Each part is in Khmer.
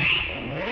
Oh!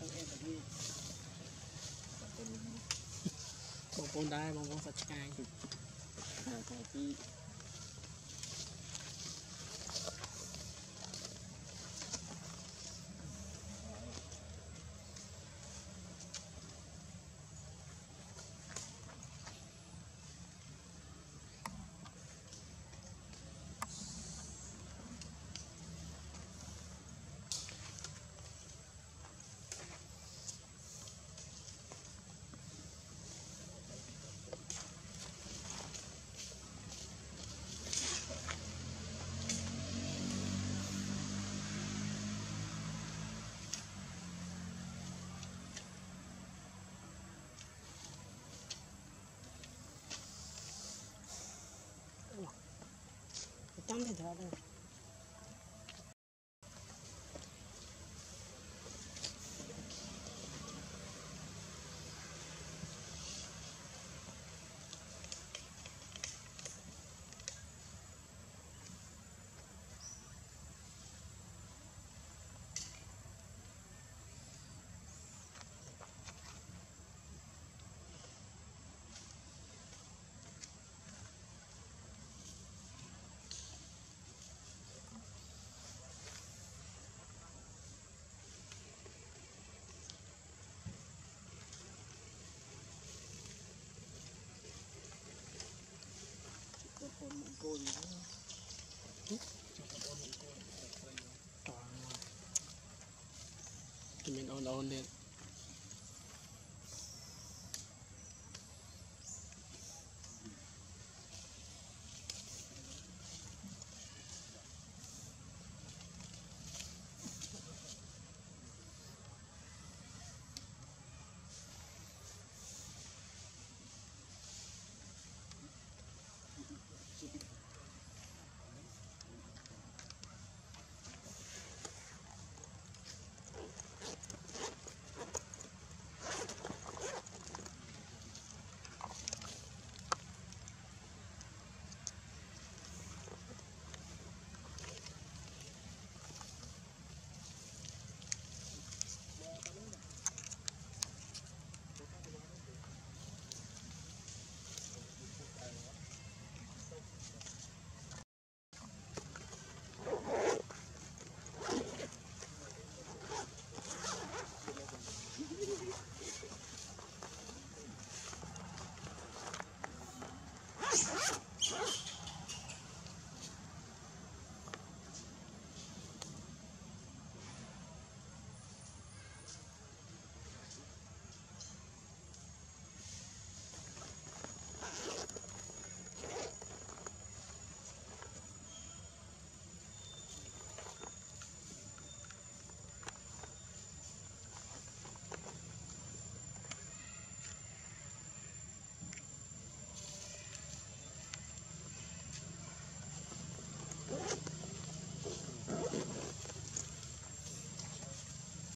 បងប្អូនដែរបងប្អូនសាច់ឆ្កាយខាងទី 이미다 해. namin all-oulet